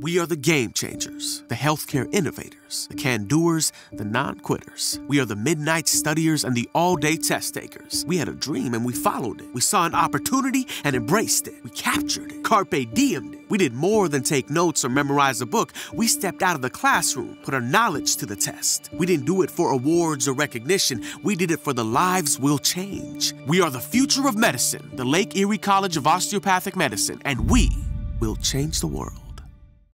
We are the game changers, the healthcare innovators, the can doers, the non quitters. We are the midnight studiers and the all day test takers. We had a dream and we followed it. We saw an opportunity and embraced it. We captured it, carpe diemed it. We did more than take notes or memorize a book. We stepped out of the classroom, put our knowledge to the test. We didn't do it for awards or recognition. We did it for the lives we'll change. We are the future of medicine, the Lake Erie College of Osteopathic Medicine, and we will change the world.